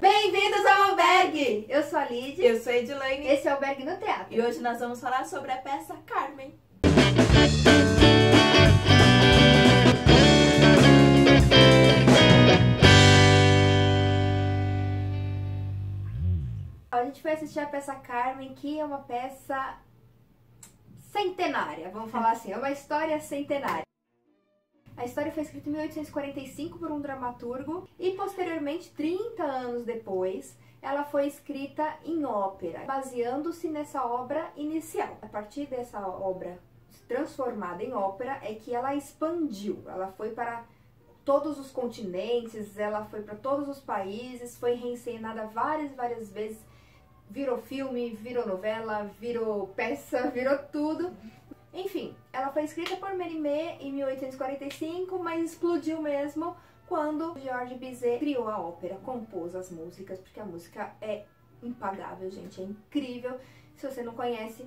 Bem-vindos ao Albergue! Eu sou a Lid. Eu sou a Edilane. Esse é o Albergue no Teatro. E hoje nós vamos falar sobre a peça Carmen. A gente foi assistir a peça Carmen, que é uma peça centenária, vamos falar assim, é uma história centenária. A história foi escrita em 1845 por um dramaturgo e posteriormente, 30 anos depois, ela foi escrita em ópera, baseando-se nessa obra inicial. A partir dessa obra transformada em ópera é que ela expandiu, ela foi para todos os continentes, ela foi para todos os países, foi reencenada várias, várias vezes, virou filme, virou novela, virou peça, virou tudo. Ela foi escrita por Mérimée em 1845, mas explodiu mesmo quando Georges Bizet criou a ópera, compôs as músicas, porque a música é impagável, gente, é incrível. Se você não conhece,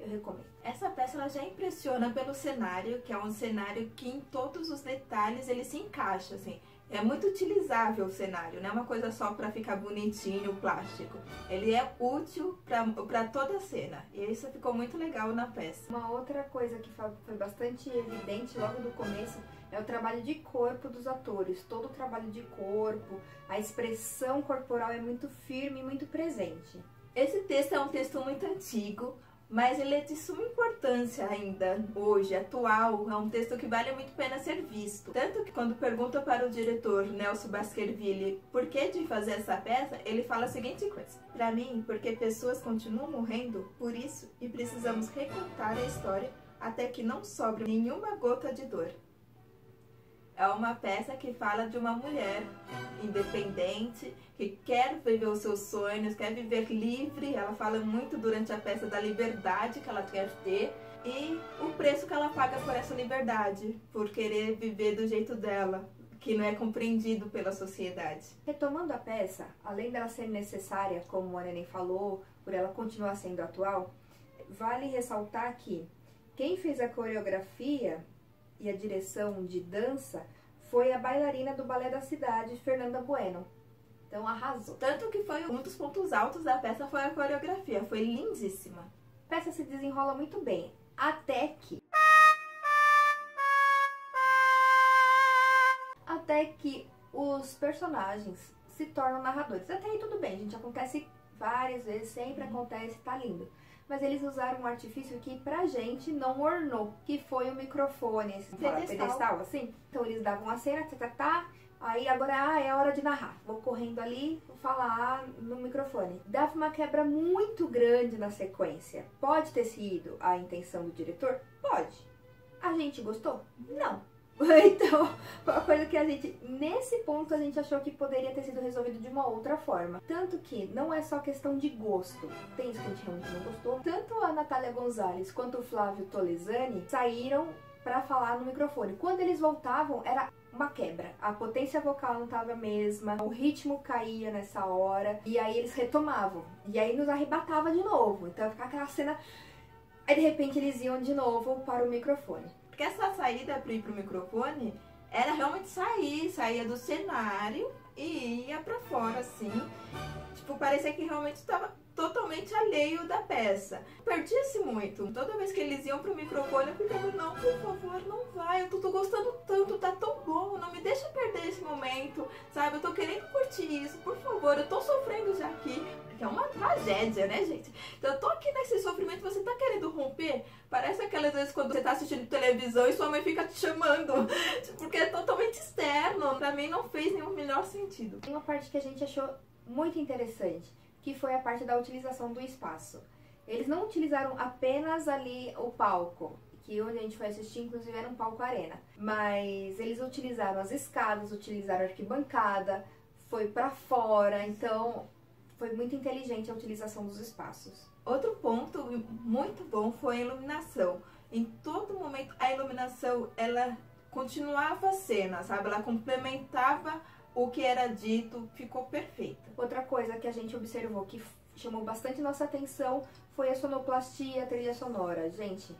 eu recomendo. Essa peça ela já impressiona pelo cenário, que é um cenário que em todos os detalhes ele se encaixa, assim. É muito utilizável o cenário, não é uma coisa só para ficar bonitinho, plástico. Ele é útil para toda a cena. E isso ficou muito legal na peça. Uma outra coisa que foi bastante evidente logo do começo é o trabalho de corpo dos atores. Todo o trabalho de corpo, a expressão corporal é muito firme e muito presente. Esse texto é um texto muito antigo, mas ele é de suma importância ainda hoje, atual. É um texto que vale muito a pena ser visto. Tanto que quando pergunta para o diretor Nelson Baskerville por que de fazer essa peça, ele fala a seguinte coisa: Para mim, porque pessoas continuam morrendo por isso e precisamos recontar a história até que não sobre nenhuma gota de dor. É uma peça que fala de uma mulher independente, que quer viver os seus sonhos, quer viver livre. Ela fala muito durante a peça da liberdade que ela quer ter e o preço que ela paga por essa liberdade, por querer viver do jeito dela, que não é compreendido pela sociedade. Retomando a peça, além dela ser necessária, como a Neném falou, por ela continuar sendo atual, vale ressaltar que quem fez a coreografia e a direção de dança foi a bailarina do Balé da Cidade, Fernanda Bueno. Então arrasou. Tanto que foi um dos pontos altos da peça foi a coreografia, foi lindíssima. A peça se desenrola muito bem, até que até que os personagens se tornam narradores. Até aí tudo bem, gente, acontece várias vezes, sempre acontece, tá lindo mas eles usaram um artifício que pra gente não ornou, que foi o microfone, esse pedestal, pedestal assim. Então eles davam a cena, tá, tá, tá, aí agora ah, é hora de narrar. Vou correndo ali, vou falar no microfone. Dava uma quebra muito grande na sequência. Pode ter sido a intenção do diretor? Pode. A gente gostou? Não. Então, uma coisa que a gente, nesse ponto, a gente achou que poderia ter sido resolvido de uma outra forma. Tanto que não é só questão de gosto, tem isso que a gente realmente não gostou. Tanto a Natália Gonzalez quanto o Flávio Tolesani saíram para falar no microfone. Quando eles voltavam, era uma quebra. A potência vocal não estava a mesma, o ritmo caía nessa hora, e aí eles retomavam. E aí nos arrebatava de novo. Então ficar aquela cena. Aí de repente eles iam de novo para o microfone. Porque essa saída para ir pro microfone era realmente sair, saía do cenário e ia para fora, assim. Tipo, parecia que realmente estava totalmente alheio da peça. Perdia-se muito. Toda vez que eles iam pro microfone, eu ficava, não, por favor, não vai. Eu tô, tô, gostando tanto, tá tão bom. Não me deixa perder esse momento, sabe? Eu tô querendo curtir isso, por favor. Eu tô sofrendo já aqui. Porque é uma tragédia, né, gente? Então eu tô aqui nesse sofrimento, você tá querendo romper? Parece aquelas vezes quando você tá assistindo televisão e sua mãe fica te chamando. Porque é totalmente externo. Pra mim não fez nenhum melhor sentido. Tem uma parte que a gente achou muito interessante que foi a parte da utilização do espaço. Eles não utilizaram apenas ali o palco, que onde a gente foi assistir, inclusive era um palco arena, mas eles utilizaram as escadas, utilizaram a arquibancada, foi para fora, então foi muito inteligente a utilização dos espaços. Outro ponto muito bom foi a iluminação. Em todo momento a iluminação ela continuava a cena, sabe? Ela complementava o que era dito ficou perfeito. Outra coisa que a gente observou que chamou bastante nossa atenção foi a sonoplastia, a trilha sonora. Gente,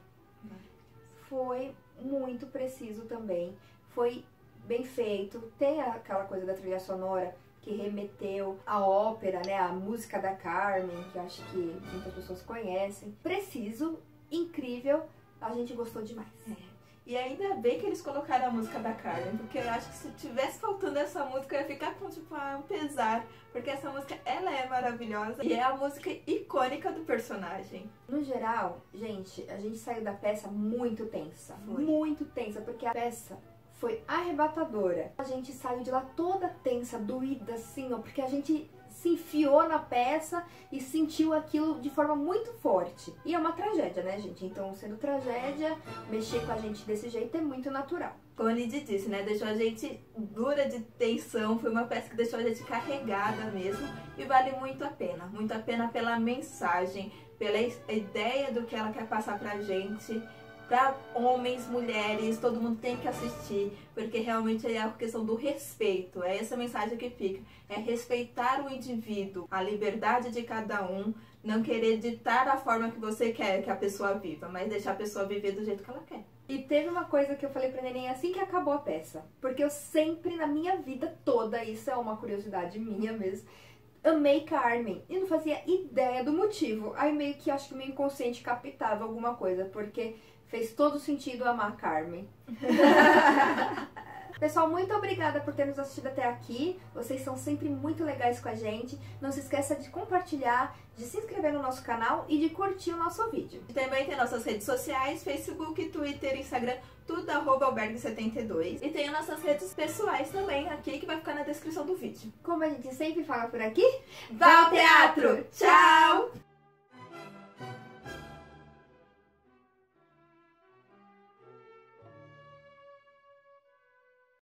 foi muito preciso também. Foi bem feito. Tem aquela coisa da trilha sonora que remeteu à ópera, né? A música da Carmen, que acho que muitas pessoas conhecem. Preciso, incrível, a gente gostou demais. É. E ainda bem que eles colocaram a música da Carmen, porque eu acho que se tivesse faltando essa música, eu ia ficar com tipo ah, um pesar, porque essa música ela é maravilhosa e é a música icônica do personagem. No geral, gente, a gente saiu da peça muito tensa, Foi. muito tensa, porque a peça foi arrebatadora. A gente saiu de lá toda tensa, doída, assim, ó, porque a gente se enfiou na peça e sentiu aquilo de forma muito forte. E é uma tragédia, né, gente? Então, sendo tragédia, mexer com a gente desse jeito é muito natural. Como a Nidy disse, né? Deixou a gente dura de tensão, foi uma peça que deixou a gente carregada mesmo e vale muito a pena. Muito a pena pela mensagem, pela ideia do que ela quer passar pra gente para homens, mulheres, todo mundo tem que assistir, porque realmente é a questão do respeito, é essa mensagem que fica, é respeitar o indivíduo, a liberdade de cada um, não querer ditar a forma que você quer que a pessoa viva, mas deixar a pessoa viver do jeito que ela quer. E teve uma coisa que eu falei pra neném assim que acabou a peça, porque eu sempre na minha vida toda, isso é uma curiosidade minha mesmo, amei Carmen e não fazia ideia do motivo. Aí meio que acho que meu inconsciente captava alguma coisa, porque fez todo sentido amar Carmen. Pessoal, muito obrigada por ter nos assistido até aqui. Vocês são sempre muito legais com a gente. Não se esqueça de compartilhar, de se inscrever no nosso canal e de curtir o nosso vídeo. E também tem nossas redes sociais, Facebook, Twitter, Instagram, tudo arroba albergue72. E tem nossas redes pessoais também aqui, que vai ficar na descrição do vídeo. Como a gente sempre fala por aqui, Vá ao teatro! Tchau!